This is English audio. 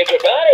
everybody.